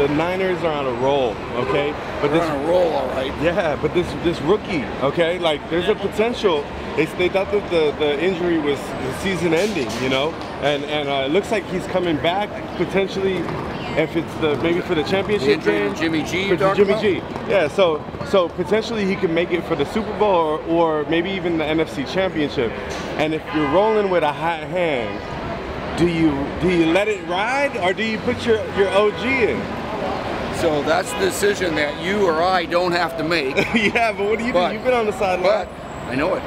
the Niners are on a roll, okay? But this on a roll, all right. Yeah, but this this rookie, okay? Like there's a potential. They, they thought that the, the injury was season ending, you know, and and uh, it looks like he's coming back potentially. If it's the maybe for the championship the game, Jimmy G, for Jimmy about? G, yeah. So so potentially he can make it for the Super Bowl or, or maybe even the NFC Championship. And if you're rolling with a hot hand, do you do you let it ride or do you put your your OG in? So that's the decision that you or I don't have to make. yeah, but what do you but, do? You've been on the sideline. I know it.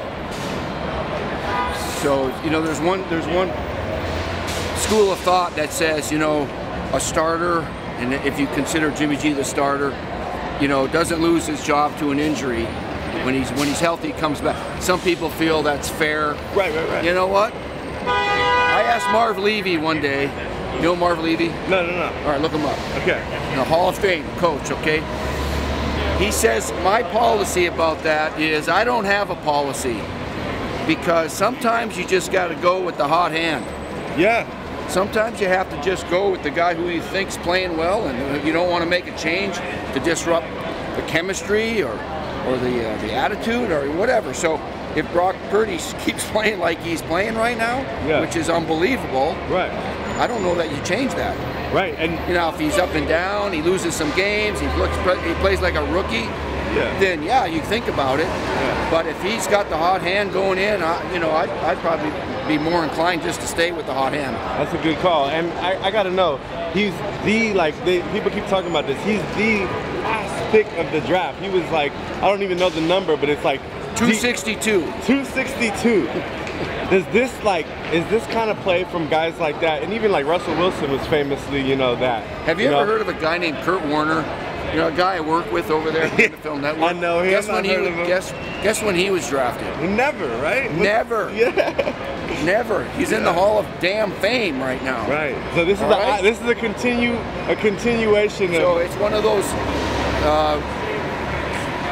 So you know, there's one there's one school of thought that says you know a starter, and if you consider Jimmy G the starter, you know doesn't lose his job to an injury when he's when he's healthy comes back. Some people feel that's fair. Right, right, right. You know what? I asked Marv Levy one day. You know Marv Levy? No, no, no. All right, look him up. Okay. The Hall of Fame coach, okay? He says, my policy about that is I don't have a policy because sometimes you just got to go with the hot hand. Yeah. Sometimes you have to just go with the guy who you think's playing well and you don't want to make a change to disrupt the chemistry or, or the, uh, the attitude or whatever. So if Brock Purdy keeps playing like he's playing right now, yeah. which is unbelievable, right? I don't know that you change that. Right, and you know if he's up and down, he loses some games, he looks, he plays like a rookie. Yeah. Then yeah, you think about it. Yeah. But if he's got the hot hand going in, I, you know, I'd, I'd, probably be more inclined just to stay with the hot hand. That's a good call, and I, I got to know, he's the like they, people keep talking about this. He's the last pick of the draft. He was like I don't even know the number, but it's like 262. 262. Does this like is this kind of play from guys like that? And even like Russell Wilson was famously, you know, that. Have you, you ever know? heard of a guy named Kurt Warner? You know, a guy I work with over there at the Film Network. I know him. Guess when he was, guess guess when he was drafted? Never, right? Never. Yeah. Never. He's yeah. in the Hall of Damn Fame right now. Right. So this is a, right? this is a continue a continuation. So it's one of those. Uh,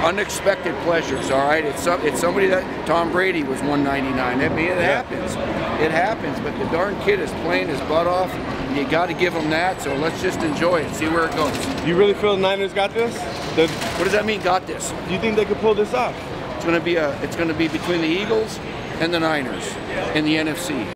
unexpected pleasures. All right, it's some, it's somebody that Tom Brady was 199. I mean, it yeah. happens. It happens. But the darn kid is playing his butt off. You got to give him that. So let's just enjoy it. See where it goes. Do you really feel the Niners got this? The, what does that mean? Got this? Do you think they could pull this off? It's going to be a. It's going to be between the Eagles and the Niners in the NFC.